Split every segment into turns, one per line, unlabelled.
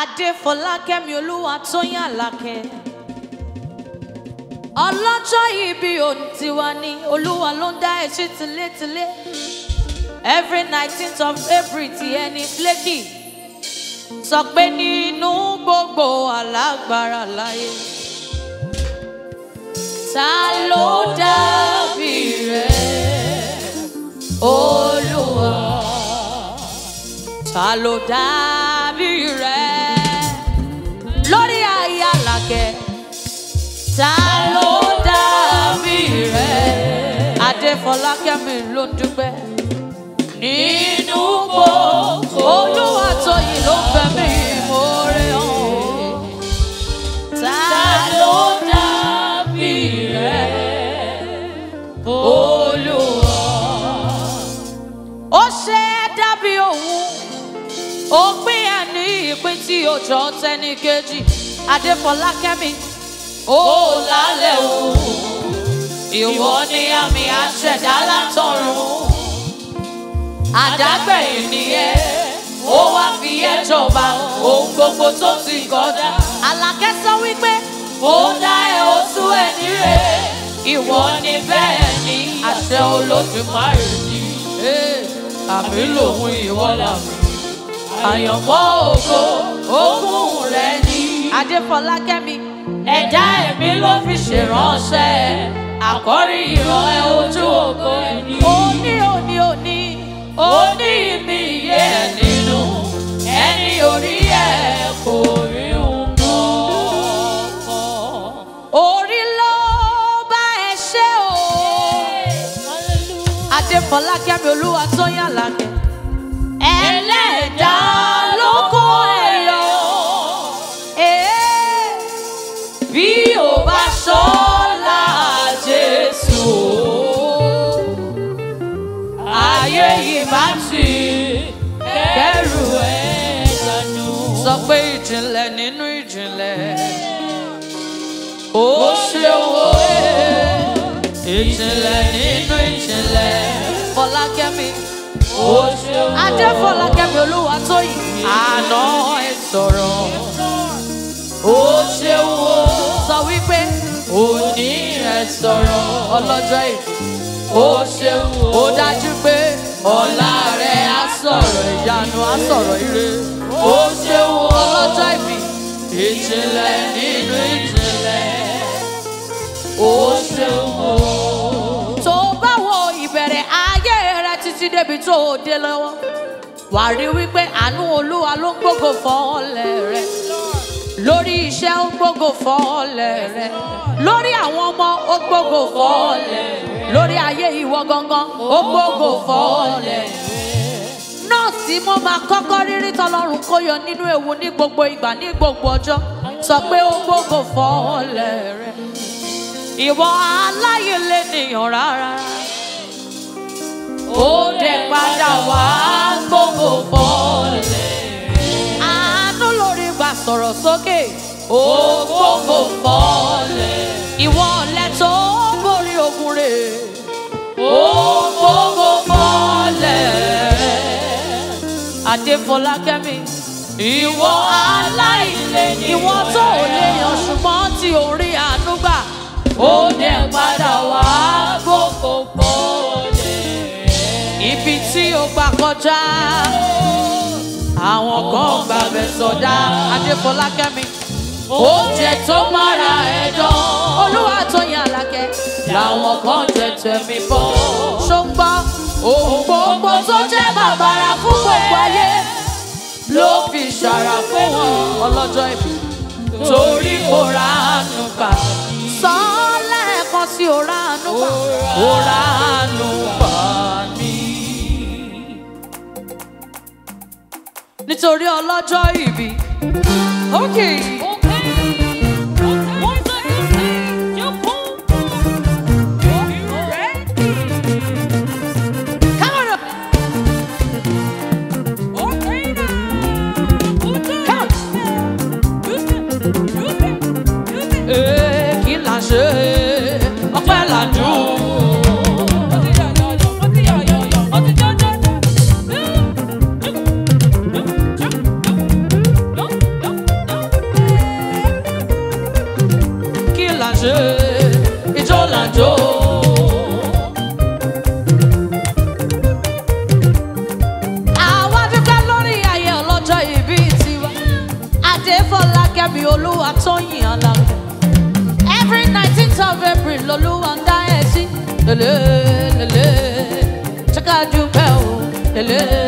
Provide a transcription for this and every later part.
adéfọlákẹ́mi olúwatóyìn àlàkẹ́ ọlọ́jọ́ ìbí òun tiwa ni olúwa ló ń dá ẹṣí tilétilé every nineteenth of april ti ẹni flaky sọ pé nínú gbogbo alágbára láyé ta ló dàbí rẹ olúwa ta ló dàbí. Adé Fọlákẹ́mi ló dúpẹ́. Nínú gbò Olúwatóyìn ló fẹ́ mi mórè hàn. Ta ló dàbí rẹ̀ Olúwa? Ó ṣe é òun, ó pín ẹ̀ ní ìpín tí ó jọ tẹ́ni kejì. Adé Fọlákẹ́mi ó lálẹ́ òun. Ìwọ ni àmì àṣẹ̀dá látọ̀run. Àdágbẹ̀yìn ni ẹ. Ó wá fi ẹ́ jọba ohun gbogbo tó ti kọjá. Àlàkẹ́ sọ wípé. Ó dá ẹ ó tú ẹ níre. Ìwọ ni bẹ́ẹ̀ ni àṣẹ Olódùmarè ni. Àmì lòun ìwọ làmì.
Àyànmọ́ ògo, ogún rẹ
ni. Adéfọlákẹ́mi. Ẹ̀dá ẹ̀mí ló fi ṣèrànṣẹ́ àkọ́rí ìran ojú ògo ẹni. òní òní òní. òní mi yé nínú ẹni orí ẹ kò rí nǹkan kan. orí ló bá ẹ ṣe o. adéfọlá kẹ́mi olúwa tó yàrá kẹ. ẹlẹ́dàá. So. ìjìnlẹ̀ nínú ìjìnlẹ̀ ó ṣe wo ìjìnlẹ̀ nínú ìjìnlẹ̀ Fọlákẹ́mi ó ṣe wo adé Fọlákẹ́mi Olúwatóyìn àná ẹ sọ̀rọ̀ ó ṣe wo sọ wípé òní ẹ sọ̀rọ̀ ọlọ́jọ́ ìbí ó ṣe wo ó dájú pé ọ̀la rẹ̀ á sọ̀rọ̀ ìyanu á sọ̀rọ̀ ire ó ṣeun ọlọ́jọ́ ìbí ìjìnlẹ̀ nínú ìjìnlẹ̀ ó ṣeun o. tó bá wo ìbẹ̀rẹ̀ ayé rẹ títí débi tó o dé lọ́wọ́ wà á rí wípé àánú olúwa ló ń gbógo fọ́ọ̀lẹ̀ rẹ lórí iṣẹ́ ó ń gbógo fọ́ọ̀lẹ̀ rẹ lórí àwọn ọmọ ó gbógo fọ́ọ̀lẹ̀ lórí ayé ìwọ gangan ó gbógo fọ́ọ̀lẹ̀ tí mo máa kọ́kọ́ rírí tọlọ́run kó yọ nínú ewu ní gbogbo ìgbà ní gbogbo ọjọ́ sọ pé ó gbógo fọ́ọ̀lẹ̀ rẹ̀ ìwọ aláyè lè nìyàn rárá.
ó dẹ̀ padà wá
gbógo fọ́ọ̀lẹ̀ àánú lórí gbà sọ̀rọ̀ sókè. ó gbógo fọ́ọ̀lẹ̀. ìwọ ọ̀lẹ tó borí ogun rẹ̀. Adéfọlákẹ́mi. Ìwọ aláìlẹ́yìn. Ìwọ tó ò léèyàn ṣùgbọ́n tí ò rí àánú gbà.
Ó dẹ̀ padà wá
gbogbo gbòòlè. Ibi tí o gbà kọjá. Àwọn kan gbàgbé sọdá Adéfọlákẹ́mi.
Oúnjẹ tó mara ẹ̀dán. Olúwa tó yan
Àlàkẹ́. Làwọn kan jẹ tẹ̀mí bọ́. Ṣó ń gbọ́ ohun gbogbo tó jẹ́ bàbàrà fún gbogbo ayé ló fi ṣàrà fún ọlọ́jọ́ ìbí
torí ó ra
àánú gbà. sọ lẹ́ẹ̀kan sí ó ra àánú gbà. ó nítorí ọlọ́jọ́ ìbí ó lele lele chakajubao le.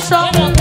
shock.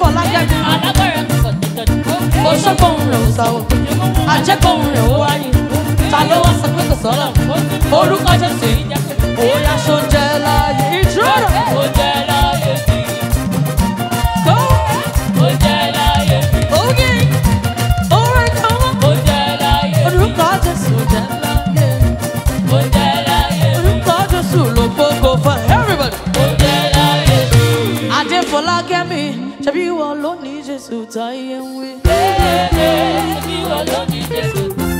fọ lágbàdo. alágbára kò tètè ó sọ́kò ń rẹ̀ ó sáwọ́ àjẹkọ̀ ń rẹ̀ ó wáyé ta ló wá sọ pé kò sọ́lọ̀ orúkọ Jésù yìí jẹ́ pé òun yá sọ jẹ́ láàyè. ìdúró ó jẹ́ láàyè sí i. ó jẹ́ láàyè sí i. ògì òun ẹ̀ka wọn. ó jẹ́ láàyè sí i. orúkọ Jésù jẹ́ láàyè. ó jẹ́ láàyè sí i. orúkọ Jésù ṣebí ìwọ ló ní Jesus táyé ń wí. ṣebí ìwọ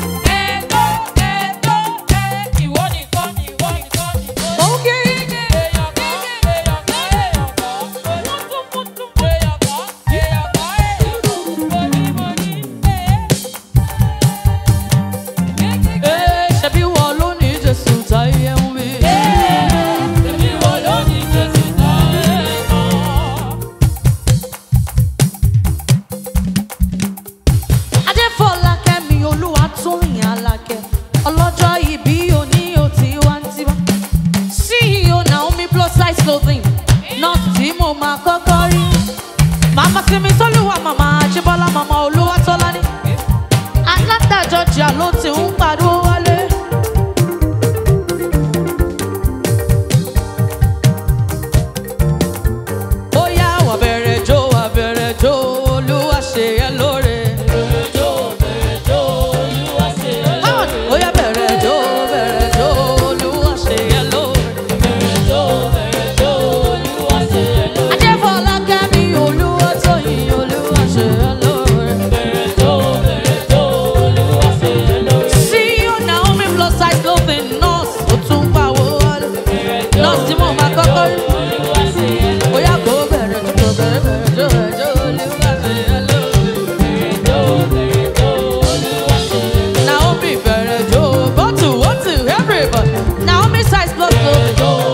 ìjà ló ti ń pariwo. go.